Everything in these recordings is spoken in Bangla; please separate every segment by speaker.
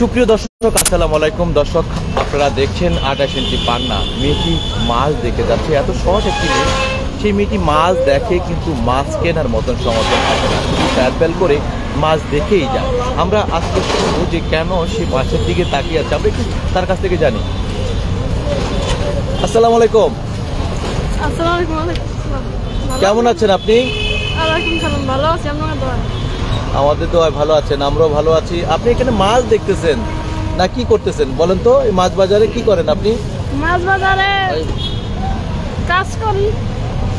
Speaker 1: সুপ্রিয় দর্শক আসসালামু আলাইকুম। দর্শক আপনারা দেখছেন আঠাশ ইঞ্চি পান্না। মেয়েটি মাছ দেখে যাচ্ছে। এত সহজ একটি মেয়ে। সেই মেয়েটি মাছ দেখে কিন্তু মাছ কেনার মতন সমর্থন থাকে না। শুধু প্যাল করে মাছ দেখেই যায় আমরা আজকে শুনব যে কেন সে মাছের দিকে তাকিয়ে আছে। আমরা একটু তার কাছ থেকে জানি। আসসালামু আলাইকুম। কেমন আছেন? আপনি?
Speaker 2: ভালো আছি। আপনার
Speaker 1: আমাদের তো ভালো আছেন আমরাও ভালো আছি। আপনি এখানে মাছ দেখতেছেন না কি করতেছেন? বলেন তো এই মাছ বাজারে কি করেন আপনি?
Speaker 2: মাছ বাজারে কাজ করি।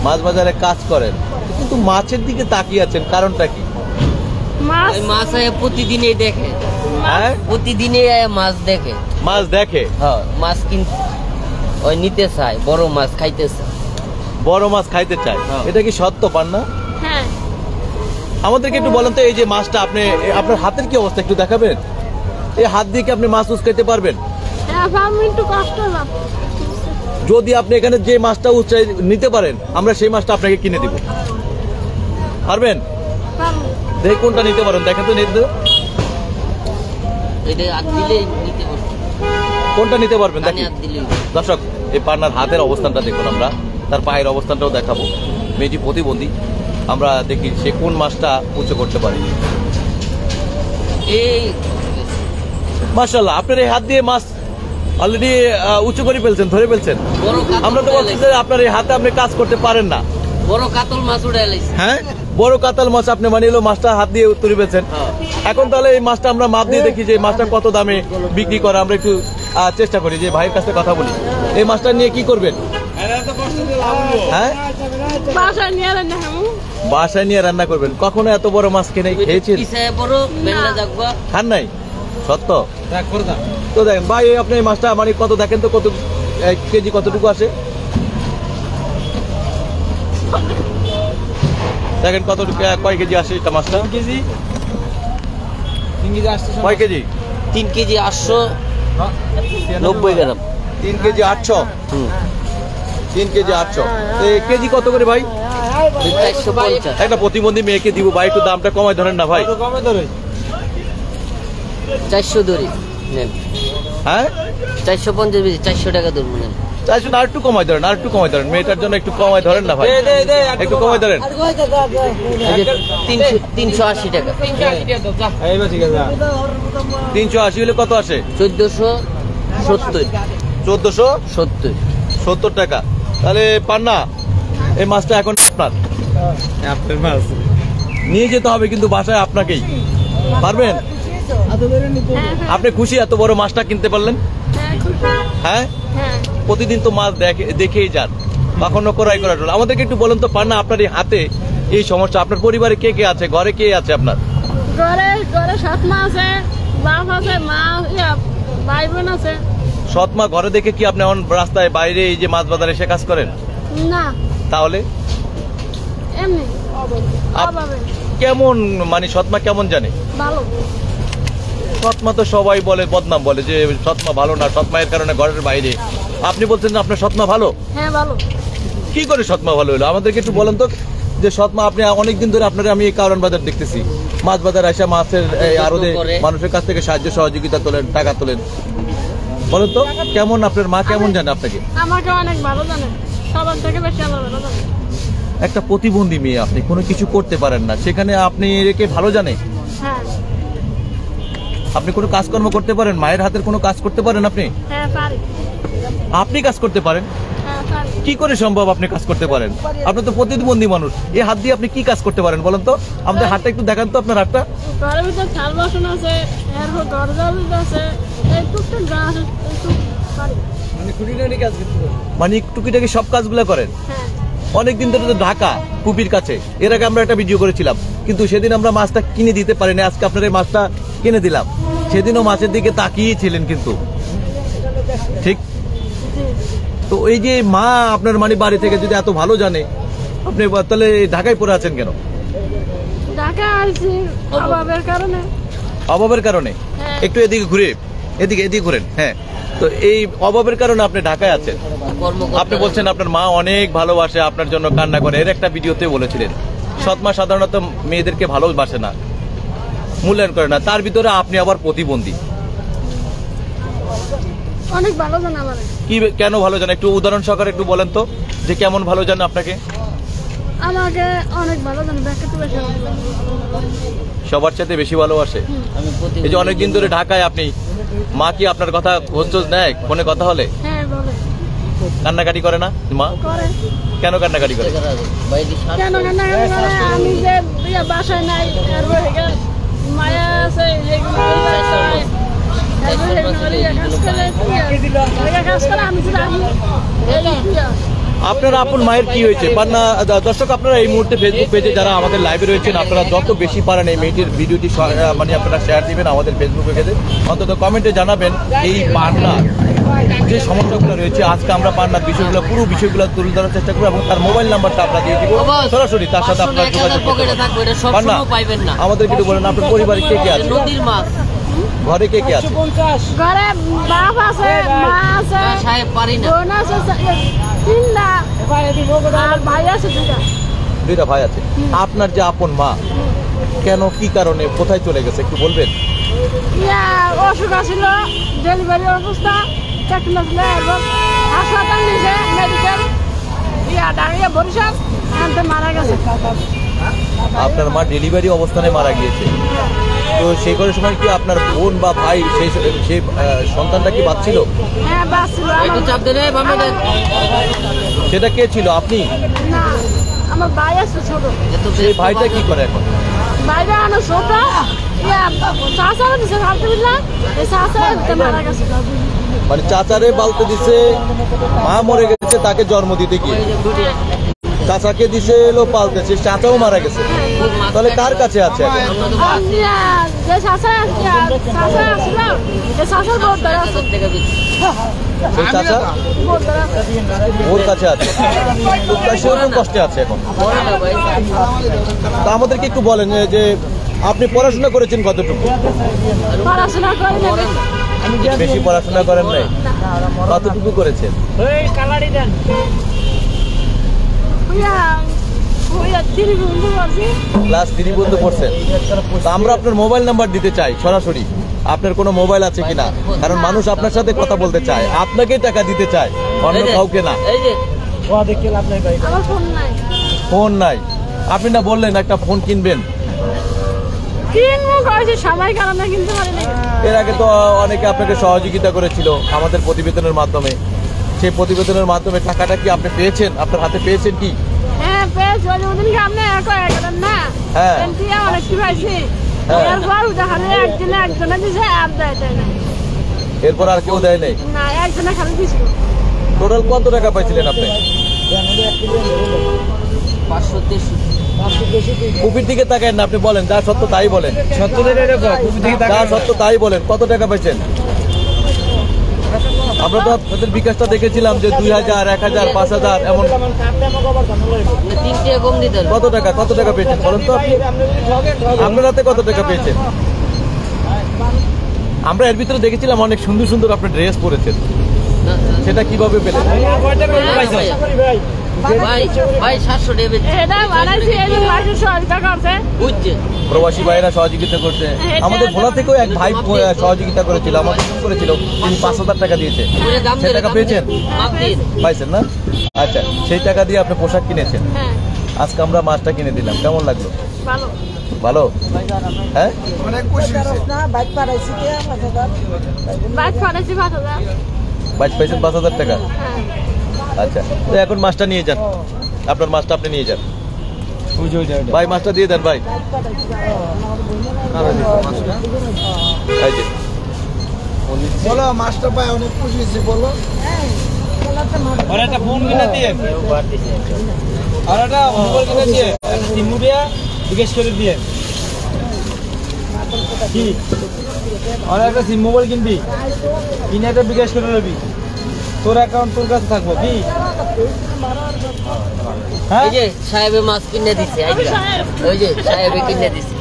Speaker 1: মাছ বাজারে কাজ করেন কিন্তু মাছের দিকে তাকিয়ে আছেন কারণটা কি?
Speaker 2: মাছ
Speaker 3: ওই মাছ আয়া প্রতিদিনই দেখে।
Speaker 1: হ্যাঁ?
Speaker 3: প্রতিদিনই মাছ দেখে।
Speaker 1: মাছ দেখে?
Speaker 3: হ্যাঁ মাছ কিন ওই নিতে চায় বড় মাছ খাইতে চায়।
Speaker 1: বড় মাছ খাইতে চায়।
Speaker 3: হ্যাঁ।
Speaker 1: এটা কি সত্য পান না
Speaker 2: হ্যাঁ।
Speaker 1: আমাদেরকে একটু বলেন তো এই যে মাছটা আপনি আপনার হাতের কি অবস্থা একটু দেখাবেন? এই হাত দিয়ে কি আপনি মাছ উচকাইতে পারবেন?
Speaker 2: হ্যাঁ
Speaker 1: যদি আপনি এখানে যে মাছটা উচ্চাই নিতে পারেন আমরা সেই মাছটা আপনাকে কিনে দিব। পারবেন?
Speaker 2: পারব।
Speaker 1: দেখি কোনটা নিতে পারেন দেখেন তো নিতে কোনটা নিতে পারবেন দর্শক এই পান্নার হাতের অবস্থানটা দেখুন আমরা তার পায়ের অবস্থানটাও দেখাবো। মেয়েটি প্রতিবন্ধী। আমরা দেখি সে কোন মাছটা উঁচু করতে পারে।
Speaker 3: এই
Speaker 1: মার্শাল্লাহ আপনার এই হাত দিয়ে মাছ অলরেডি উঁচু করে ফেলছেন ধরে ফেলছেন। আমরা তো বলছি যে আপনার এই হাতে আপনি কাজ করতে পারেন না।
Speaker 3: বড় কাতল মাছ উড়াই
Speaker 1: হ্যাঁ? বড় কাতাল মাছ আপনি মানে এলো মাছটা হাত দিয়ে তুলে ফেলছেন।
Speaker 3: হ্যাঁ।
Speaker 1: এখন তাহলে এই মাছটা আমরা মাপ দিয়ে দেখি যে মাছটা কত দামে বিক্রি করে আমরা একটু আহ, চেষ্টা করি যে ভাইয়ের কাছে কথা বলি। এই মাছটা নিয়ে কি করবেন? হ্যাঁ?
Speaker 2: বাসায় নিয়ে রান্না
Speaker 1: করবেন। কখনো এত বড় মাছ কিনে খেয়েছেন? খান নাই? সত্য? তো দেখেন ভাই আপনি এই মাছটা মানে কত দেখেন তো কত কেজি কতটুকু আসে? দেখেন কতটুকু আহ, কয় কেজি আসে এটা মাছটা? কেজি। কয় কেজি?
Speaker 3: তিন কেজি আটশো নব্বই গ্রাম।
Speaker 1: তিন কেজি আটশো।
Speaker 3: হুম
Speaker 1: তিন কেজি আটশো। তো কেজি কত করে ভাই? একটা প্রতিবন্ধী মেয়েকে দিব ভাই একটু দামটা কমায় ধরেন না ভাই।
Speaker 3: চারশো ধরি নেন।
Speaker 1: হ্যাঁ?
Speaker 3: চারশো পঞ্চাশ বেশি চারশো টাকা ধরবো নেন
Speaker 1: চারশো আর একটু কমায় ধরেন আর একটু কমায় ধরেন। মেয়েটার জন্য একটু কমায় ধরেন না ভাই। একটু কমায় ধরেন।
Speaker 3: তিনশো আশি টাকা।
Speaker 1: তিনশো আশি হলে কত আসে?
Speaker 3: চোদ্দশো সত্তর।
Speaker 1: চোদ্দশো
Speaker 3: সত্তর।
Speaker 1: সত্তর টাকা। তাহলে পান না এই মাছটা এখন আপনার। মাছ। নিয়ে যেতে হবে কিন্তু বাসায় আপনাকেই। পারবেন?
Speaker 2: হ্যাঁ হ্যাঁ
Speaker 1: আপনি খুশি এত বড় মাছটা কিনতে পারলেন?
Speaker 2: হ্যাঁ? খুশি।
Speaker 1: হ্যাঁ
Speaker 2: হ্যাঁ
Speaker 1: প্রতিদিন তো মাছ দেখে দেখেই যান। কখনো ক্রয় করার জন্য। আমাদেরকে একটু বলেন তো পান না আপনার এই হাতে এই সমস্যা আপনার পরিবারে কে কে আছে? ঘরে কে আছে আপনার?
Speaker 2: ঘরে ঘরে সাত মা আছে বাপ আছে মা ভাই বোন আছে।
Speaker 1: সৎ মা ঘরে দেখে কি আপনি এখন রাস্তায় বাইরে এই যে মাছ বাজারে সে কাজ করেন?
Speaker 2: না।
Speaker 1: তাহলে? কেমন মানে সৎমা কেমন জানে? সৎমা তো সবাই বলে বদনাম বলে যে সৎমা ভালো না সৎমায়ের কারণে ঘরের বাইরে। আপনি বলছেন যে আপনার সৎমা ভালো?
Speaker 2: হ্যাঁ ভালো।
Speaker 1: কি করে সৎমা ভালো হলো? আমাদেরকে একটু বলেন তো যে সৎমা আপনি অনেকদিন ধরে আপনার আমি এই কারণ বাজার দেখতেছি। মাছ বাজার আসা মাছের এই আরদে মানুষের কাছ থেকে সাহায্য সহযোগিতা তোলেন টাকা তোলেন। বলেন তো কেমন আপনার মা কেমন জানে আপনাকে?
Speaker 2: আমাকে অনেক ভালো জানে।
Speaker 1: একটা প্রতিবন্ধী মেয়ে আপনি কোনো কিছু করতে পারেন না। সেখানে আপনি একে ভালো জানে
Speaker 2: হ্যাঁ।
Speaker 1: আপনি কোনো কাজকর্ম করতে পারেন? মায়ের হাতের কোনো কাজ করতে পারেন আপনি?
Speaker 2: হ্যাঁ
Speaker 1: আপনি কাজ করতে পারেন?
Speaker 2: হ্যাঁ
Speaker 1: কি করে সম্ভব আপনি কাজ করতে পারেন? আপনি তো প্রতিবন্ধী মানুষ। এই হাত দিয়ে আপনি কি কাজ করতে পারেন বলেন তো? আমাদের হাতটা একটু দেখান তো আপনার হাতটা।
Speaker 2: আছে
Speaker 1: মানে টুকিটাকি সব কাজগুলো করেন?
Speaker 2: হ্যাঁ।
Speaker 1: অনেকদিন ধরে তো ঢাকা কুপির কাছে। এর আগে আমরা একটা ভিডিও করেছিলাম। কিন্তু সেদিন আমরা মাছটা কিনে দিতে পারিনি। আজকে আপনার এই মাছটা কিনে দিলাম। সেদিনও মাছের দিকে তাকিয়েই ছিলেন কিন্তু। ঠিক? তো এই যে মা আপনার মানে বাড়ি থেকে যদি এত ভালো জানে আপনি তাহলে ঢাকায় পড়ে আছেন কেন?
Speaker 2: ঢাকা অভাবের কারণে।
Speaker 1: অভাবের কারণে?
Speaker 2: হ্যাঁ।
Speaker 1: একটু এদিকে ঘুরে এদিকে এদিকে ঘুরেন হ্যাঁ। তো এই অভাবের কারণে আপনি ঢাকায় আছেন। আপনি বলছেন আপনার মা অনেক ভালোবাসে আপনার জন্য কান্না করে। এর একটা ভিডিওতে বলেছিলেন সৎ মা সাধারণত মেয়েদেরকে ভালোবাসে না মূল্যায়ন করে না। তার ভিতরে আপনি আবার প্রতিবন্ধী।
Speaker 2: অনেক ভালো জানা
Speaker 1: কি কেন ভালো জানে? একটু উদাহরণ সহকারে একটু বলেন তো যে কেমন ভালো জানে আপনাকে?
Speaker 2: আমাকে অনেক ভালো জানে
Speaker 1: সবার সাথে বেশি ভালোবাসে? এই যে অনেকদিন ধরে ঢাকায় আপনি মা কি আপনার কথা খোঁজ নেয়? ফোনে কথা হলে
Speaker 2: হ্যাঁ
Speaker 1: কান্নাকাটি করে না? মা? কেন কান্নাকাটি করে?
Speaker 2: কেন কেন করে? আমি যে বাসায় নাই আর রয়ে গেল মায়া আছে কাজ করে আমি
Speaker 1: আপনার আপন মায়ের কি হয়েছে? পান্না দ- দর্শক আপনারা এই মুহূর্তে ফেসবুক পেজে যারা আমাদের লাইভে রয়েছেন আপনারা যত বেশি পারেন এই মেয়েটির ভিডিওটি মানে আপনারা শেয়ার দিবেন আমাদের ফেসবুক পেজে অন্তত কমেন্টে জানাবেন এই পান্নার যে সমস্যাগুলো রয়েছে। আজকে আমরা পান্নার বিষয়গুলো পুরো বিষয়গুলো তুলে ধরার চেষ্টা করব এবং তার মোবাইল নাম্বারটা আমরা দিয়ে দিব। সরাসরি তার সাথে আপনার যোগাযোগ পান্না,
Speaker 3: না।
Speaker 1: আমাদের কিন্তু বলেন আপনার পরিবারে কে কে আছে?
Speaker 3: নদীর মাছ।
Speaker 1: ঘরে কে কে আছে?
Speaker 2: ঘরে বাপ আছে মা আছে
Speaker 3: সাহেব পারি না।
Speaker 2: আছে তিনটা। আর ভাই আছে দুটা
Speaker 1: দুইটা ভাই আছে। আপনার যে আপন মা কেন কি কারণে কোথায় চলে গেছে একটু বলবেন?
Speaker 2: ইয়া অসুখ আছিল ডেলিভারি অবস্থা হাসপাতাল নিয়েছে মেডিকেল ইয়া বরিশাল মারা গেছে।
Speaker 1: আপনার মা ডেলিভারি অবস্থানে মারা গিয়েছে। তো সেই করার সময় কি আপনার বোন বা ভাই সেই সেই সন্তানটা কি বাঁচছিল?
Speaker 2: হ্যাঁ
Speaker 1: সেটা কে ছিল? আপনি?
Speaker 2: আমার ভাই আছে ছোট।
Speaker 1: সেই ভাইটা কি করে এখন?
Speaker 2: ছোট।
Speaker 1: মানে চাচারে বালতে দিছে মা মরে গেছে তাকে জন্ম দিতে গিয়ে। চাচাকে দিছে এলো পালতে সে চাচাও মারা গেছে। তাহলে কার কাছে আছে চাচা? ওর কাছে আছে। কষ্টে আছে এখন। তা আমাদেরকে একটু বলেন যে- যে আপনি পড়াশোনা করেছেন কতটুকু?
Speaker 2: পড়াশোনা
Speaker 1: বেশি পড়াশোনা করেন নাই? কতটুকু করেছেন
Speaker 2: হইয়া হইয়া তিরিশ বন্ধু করছি
Speaker 1: ক্লাস থ্রি পর্যন্ত পড়ছেন তা আমরা আপনার মোবাইল নাম্বার দিতে চাই সরাসরি। আপনার কোনো মোবাইল আছে কিনা? কারণ মানুষ আপনার সাথে কথা বলতে চায়। আপনাকেই টাকা দিতে চায় অন্য কাউকে না।
Speaker 2: ফোন নাই।
Speaker 1: আপনি না বললেন একটা ফোন কিনবেন। এর আগে তো অনেকে আপনাকে সহযোগিতা করেছিল আমাদের প্রতিবেদনের মাধ্যমে। সেই প্রতিবেদনের মাধ্যমে টাকাটা কি আপনি পেয়েছেন? আপনার হাতে পেয়েছেন কি?
Speaker 2: হ্যাঁ পেয়েছি। ওদিনকে আপনি না?
Speaker 1: হ্যাঁ।
Speaker 2: এনটিয়া অনেক কি পাইছি।
Speaker 1: হ্যাঁ।
Speaker 2: এরপর আর দেয় দেয় না
Speaker 1: এরপর আর কেউ দেয় নাই? টোটাল কত টাকা পাইছিলেন আপনি? কুপির দিকে তাকায় না আপনি বলেন। যা সত্য তাই বলেন। যা সত্য তাই বলেন। কত টাকা পাইছেন? আমরা তো তাদের বিকাশটা দেখেছিলাম যে দুই হাজার এক হাজার পাঁচ হাজার এমন। কত টাকা কত টাকা পেয়েছেন বলেন তো আপনি? আপনার হাতে কত টাকা পেয়েছেন? আমরা এর ভিতরে দেখেছিলাম অনেক সুন্দর সুন্দর আপনার ড্রেস পরেছেন।
Speaker 3: না, না।
Speaker 1: সেটা কীভাবে পেলেন? প্রবাসী ভাইরা সহযোগিতা করছে। আমাদের ভোলা থেকেও এক ভাই সহযোগিতা করেছিল আমাকে করেছিল। তিনি পাঁচ হাজার টাকা দিয়েছে।
Speaker 3: ওরে দাম
Speaker 1: সে টাকা পেয়েছেন। পাইছেন না? আচ্ছা সেই টাকা দিয়ে আপনি পোশাক কিনেছেন?
Speaker 2: হ্যাঁ।
Speaker 1: আজকে আমরা মাছটা কিনে দিলাম। কেমন লাগল?
Speaker 2: ভালো।
Speaker 1: ভালো? হ্যাঁ?
Speaker 2: বাইক পাঁচ হাজার।
Speaker 1: বাইশ পাইছেন পাঁচ হাজার টাকা?
Speaker 2: হ্যাঁ।
Speaker 1: আচ্ছা তো এখন মাছটা নিয়ে যান। আপনার মাছটা আপনি নিয়ে যান। ভাই মাছটা দিয়ে দেন ভাই।
Speaker 4: বলো মাস্টার ভাই অনেক খুশি হয়েছি বলো।
Speaker 5: আর একটা ফোন কিনে দিয়ে। আর একটা মোবাইল কিনে দিয়ে। জিজ্ঞেস করে দিয়ে। কি? আর একটা সিম মোবাইল কিনবি। কিনে একটা জিজ্ঞেস করে রবি তোর অ্যাকাউন্ট তোর কাছে থাকব কি? হ্যাঁ?
Speaker 3: এই যে সাহেবে মাছ কিনে দিছে ওই যে সাহেবে কিনে দিছে।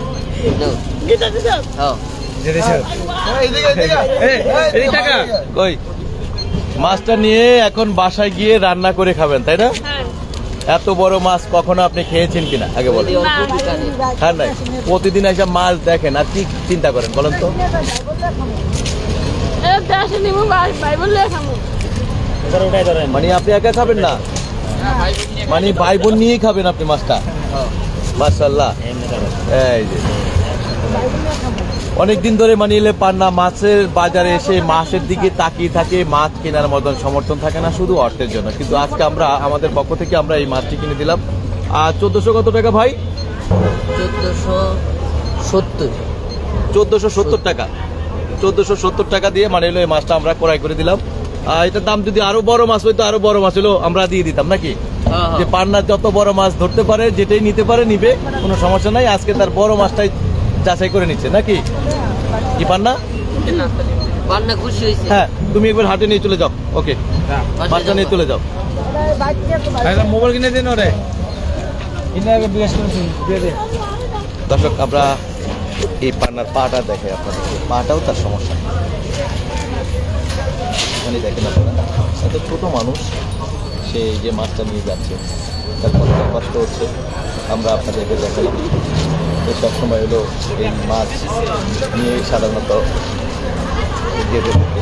Speaker 1: মাছটা নিয়ে এখন বাসায় গিয়ে রান্না করে খাবেন তাই না?
Speaker 2: হ্যাঁ।
Speaker 1: এত বড় মাছ কখনো আপনি খেয়েছেন কিনা? আগে বলেন। হ্যাঁ নাই? প্রতিদিন এসে মাছ দেখেন আর কি চিন্তা করেন বলেন তো। মানে আপনি একা খাবেন না? মানে ভাই বোন নিয়েই খাবেন আপনি মাছটা? মাশাল্লাহ এই যে। অনেকদিন ধরে মানে এলে পান্না মাছের বাজারে এসে মাছের দিকে তাকিয়ে থাকে মাছ কেনার মতন সমর্থন থাকে না শুধু অর্থের জন্য। কিন্তু আজকে আমরা আমাদের পক্ষ থেকে আমরা এই মাছটি কিনে দিলাম। আর চোদ্দশো কত টাকা ভাই?
Speaker 3: চোদ্দশো সত্তর।
Speaker 1: চোদ্দশো সত্তর টাকা। চোদ্দশো সত্তর টাকা দিয়ে মানে এলো এই মাছটা আমরা ক্রয় করে দিলাম। এটার দাম যদি আরও বড় মাছ হইতো আরও বড় মাছ হলো আমরা দিয়ে দিতাম নাকি? যে পান্নার যত বড় মাছ ধরতে পারে যেটাই নিতে পারে নিবে কোনো সমস্যা নাই। আজকে তার বড় মাছটাই যাচাই করে নিচ্ছে নাকি? কি পান্না? হ্যাঁ তুমি একবার হাটে নিয়ে চলে যাও ওকে। মাছটা নিয়ে চলে যাও।
Speaker 5: মোবাইল কিনে দিন ওরে।
Speaker 1: দর্শক আমরা এই পান্নার পাটা দেখে আপনাদের পাটাও তার সমস্যা। এখানে দেখেন আপনারা এত ছোট মানুষ সে যে মাছটা নিয়ে যাচ্ছে তার কতটা কষ্ট হচ্ছে আমরা আপনাদেরকে দেখালাম। তো সবসময় হলো এই মাছ নিয়ে সাধারণত যেতে থাকে।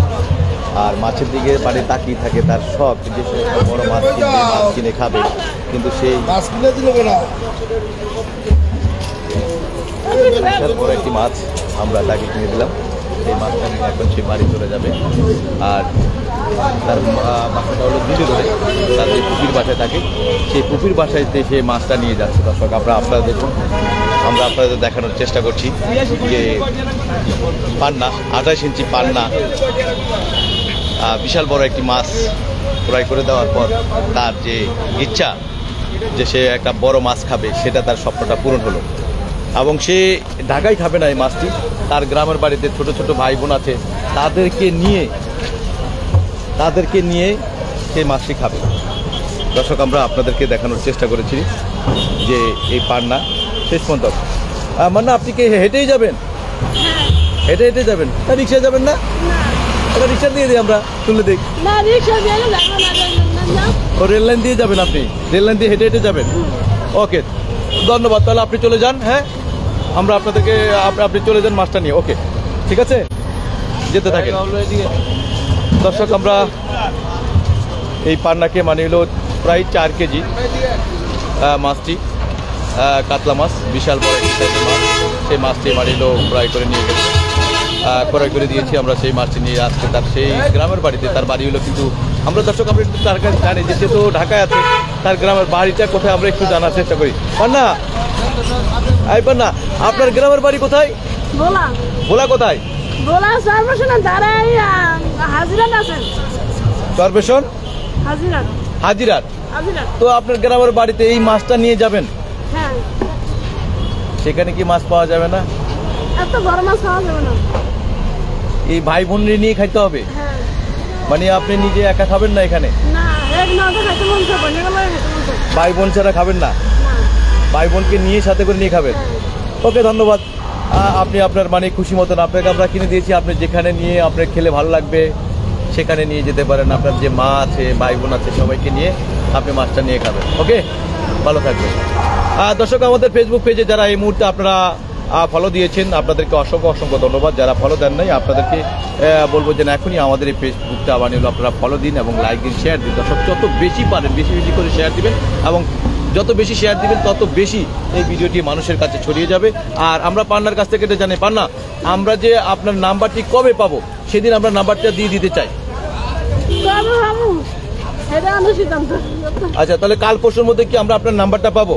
Speaker 1: আর মাছের দিকে বাড়ি তাকিয়ে থাকে তার শখ যে সে একটা বড় মাছ কিনবে মাছ কিনে খাবে কিন্তু সেই
Speaker 4: মাছ কিনে দিল
Speaker 1: একটি মাছ আমরা তাকে কিনে দিলাম। সেই নিয়ে এখন সে বাড়ি চলে যাবে। আর তার বাসাটা হলো দিল্লি ধরে তার যে পুকুর বাসায় থাকে, সেই পুকুর বাসায়তে সে মাছটা নিয়ে যাচ্ছে। দর্শক, আমরা আপনারা দেখুন, আমরা আপনাদের দেখানোর চেষ্টা করছি যে পান্না, আঠাশ ইঞ্চি পান্না বিশাল বড় একটি মাছ ক্রয় করে দেওয়ার পর তার যে ইচ্ছা যে সে একটা বড় মাছ খাবে, সেটা তার স্বপ্নটা পূরণ হলো। এবং সে ঢাকায় খাবে না এই মাছটি। তার গ্রামের বাড়িতে ছোট ছোট ভাই বোন আছে। তাদেরকে নিয়ে তাদেরকে নিয়ে সেই মাছটি খাবে। দর্শক আমরা আপনাদেরকে দেখানোর চেষ্টা করেছি যে এই পান্না শেষ পর্যন্ত। মান্না আপনি কি হেঁটেই যাবেন? হেঁটে হেঁটে যাবেন? না রিক্সায় যাবেন না? একটা রিক্সা দিয়ে দিই আমরা তুলে দিই। ও রেল লাইন দিয়ে যাবেন আপনি? রেল লাইন দিয়ে হেঁটে হেঁটে যাবেন? ওকে। ধন্যবাদ তাহলে আপনি চলে যান হ্যাঁ? আমরা আপনাদেরকে আপনি চলে যান মাছটা নিয়ে ওকে। ঠিক আছে? যেতে থাকেন। দর্শক আমরা এই পান্নাকে মানে হলো প্রায় চার কেজি মাছটি কাতলা মাছ বিশাল বড় একটি সাইজের মাছ। সেই মাছটি মানে হলো ফ্রাই করে নিয়ে গেছে। ক্রয় করে দিয়েছি আমরা সেই মাছটি নিয়ে আজকে তার সেই গ্রামের বাড়িতে তার বাড়ি হলো কিন্তু আমরা দর্শক আমরা একটু তার কাছে জানি যে সে তো ঢাকায় আছে তার গ্রামের বাড়িটা কোথায় আমরা একটু জানার চেষ্টা করি। পান্না? আই পান্না আপনার গ্রামের বাড়ি কোথায়? ভোলা। কোথায়?
Speaker 2: দাঁড়াই আছেন। হাজিরান।
Speaker 1: হাজিরার তো আপনার গ্রামের বাড়িতে এই মাছটা নিয়ে যাবেন?
Speaker 2: হ্যাঁ।
Speaker 1: সেখানে কি মাছ পাওয়া যাবে না?
Speaker 2: এত বড় মাছ খাওয়া যাবে না।
Speaker 1: এই ভাই বোনরে নিয়ে খাইতে হবে?
Speaker 2: হ্যাঁ।
Speaker 1: মানে আপনি নিজে একা খাবেন না এখানে? ভাই বোন ছাড়া খাবেন না? ভাই বোনকে নিয়ে সাথে করে নিয়ে খাবেন? ওকে ধন্যবাদ। আপনি আপনার মানে খুশি মতন আপনাকে আমরা কিনে দিয়েছি। আপনি যেখানে নিয়ে আপনার খেলে ভালো লাগবে সেখানে নিয়ে যেতে পারেন। আপনার যে মা আছে ভাই বোন আছে সবাইকে নিয়ে আপনি মাছটা নিয়ে খাবেন। ওকে? ভালো থাকবেন। দর্শক আমাদের ফেসবুক পেজে যারা এই মুহূর্তে আপনারা ফলো দিয়েছেন। আপনাদেরকে অসংখ্য অসংখ্য ধন্যবাদ। যারা ফলো দেন নাই আপনাদেরকে বলব যে না, এখনই আমাদের এই ফেসবুকটা বানিয়ে আপনারা ফলো দিন এবং লাইক দিন শেয়ার দিন। দর্শক যত বেশি পারেন বেশি বেশি করে শেয়ার দিবেন এবং যত বেশি শেয়ার দিবেন তত বেশি এই ভিডিওটি মানুষের কাছে ছড়িয়ে যাবে। আর আমরা পান্নার কাছ থেকে এটা জানি। পান্না আমরা যে আপনার নাম্বারটি কবে পাবো? সেদিন আমরা নাম্বারটা দিয়ে দিতে চাই। আচ্ছা তাহলে কাল পরশুর মধ্যে কি আমরা আপনার নাম্বারটা পাবো?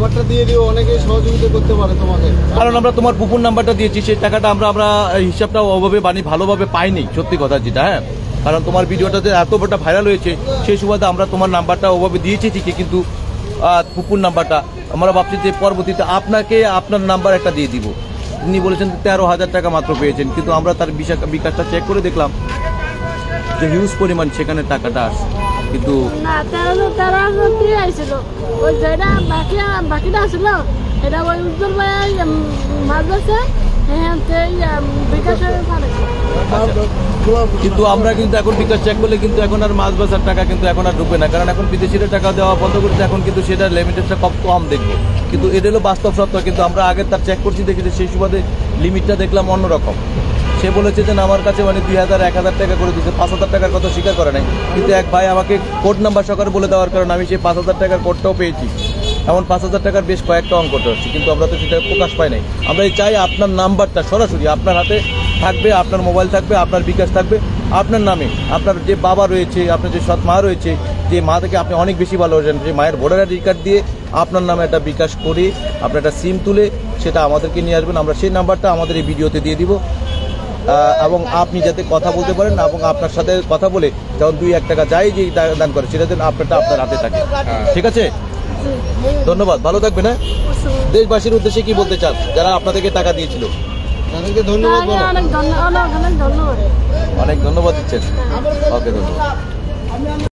Speaker 4: নাম্বারটা দিয়ে দিও অনেকে সহযোগিতা করতে পারে তোমাকে।
Speaker 1: কারণ আমরা তোমার পুকুর নাম্বারটা দিয়েছি, সেই টাকাটা আমরা আমরা হিসাবটা ওভাবে বানি ভালোভাবে পাইনি, সত্যি কথা যেটা হ্যাঁ। কারণ তোমার ভিডিওটা যে এত বড়টা ভাইরাল হয়েছে, সেই সুবাদে আমরা তোমার নাম্বারটা ওভাবে দিয়েছি ঠিকই, কিন্তু পুকুর নাম্বারটা। আমরা ভাবছি যে পরবর্তীতে আপনাকে আপনার নাম্বার একটা দিয়ে দিব। তিনি বলেছেন তেরো হাজার টাকা মাত্র পেয়েছেন, কিন্তু আমরা তার বিকাশটা চেক করে দেখলাম যে হিউজ পরিমাণ সেখানে টাকাটা আসছে। কিন্তু
Speaker 2: না তেরো তেরো হাজার দিয়ে আইছিল? ওই যেটা বাকি বাকিটা আসছিল এটা ওই উজ্জ্বল ভাই মাছ আছে হ্যাঁ
Speaker 1: কিন্তু আমরা কিন্তু এখন বিকাশ চেক করলে কিন্তু এখন আর মাছ বাজার টাকা কিন্তু এখন আর ঢুকবে না। কারণ এখন বিদেশিরা টাকা দেওয়া বন্ধ করছে এখন কিন্তু সেটা লিমিটেডটা কম কম দেখবে। কিন্তু এটা হলো বাস্তব সত্য। কিন্তু আমরা আগে তার চেক করছি দেখি যে সেই সুবাদে লিমিটটা দেখলাম অন্যরকম। সে বলেছে যে আমার কাছে মানে দুই হাজার, এক হাজার টাকা করে দিচ্ছে পাঁচ হাজার টাকার কথা স্বীকার করে নাই। কিন্তু এক ভাই আমাকে কোড নাম্বার সহকারে বলে দেওয়ার কারণে আমি সেই পাঁচ হাজার টাকার কোডটাও পেয়েছি। এমন পাঁচ হাজার টাকার বেশ কয়েকটা অঙ্ক হচ্ছে, কিন্তু আমরা তো সেটা প্রকাশ পাই নাই। আমরা এই চাই আপনার নাম্বারটা সরাসরি আপনার হাতে থাকবে, আপনার মোবাইল থাকবে, আপনার বিকাশ থাকবে। আপনার নামে আপনার যে বাবা রয়েছে, আপনার যে সৎ মা রয়েছে, যে মা থেকে আপনি অনেক বেশি ভালোবাসেন যে মায়ের ভোটার আইডি কার্ড দিয়ে আপনার নামে একটা বিকাশ করে, আপনার একটা সিম তুলে সেটা আমাদেরকে নিয়ে আসবেন। আমরা সেই নাম্বারটা আমাদের এই ভিডিওতে দিয়ে দিব। এবং আপনি যাতে কথা বলতে পারেন এবং আপনার সাথে কথা বলে যখন দুই এক টাকা যাই যে দা- দান করে সেটা যেন আপনারটা আপনার হাতে থাকে। ঠিক আছে? ধন্যবাদ ভালো থাকবেন হ্যাঁ? দেশবাসীর উদ্দেশ্যে কি বলতে চান? যারা আপনাদেরকে টাকা দিয়েছিল।
Speaker 4: তাদেরকে ধন্যবাদ বলো।
Speaker 2: অনেক ধন্যবাদ অনেক অনেক ধন্যবাদ।
Speaker 1: অনেক ধন্যবাদ দিচ্ছেন। ওকে ধন্যবাদ।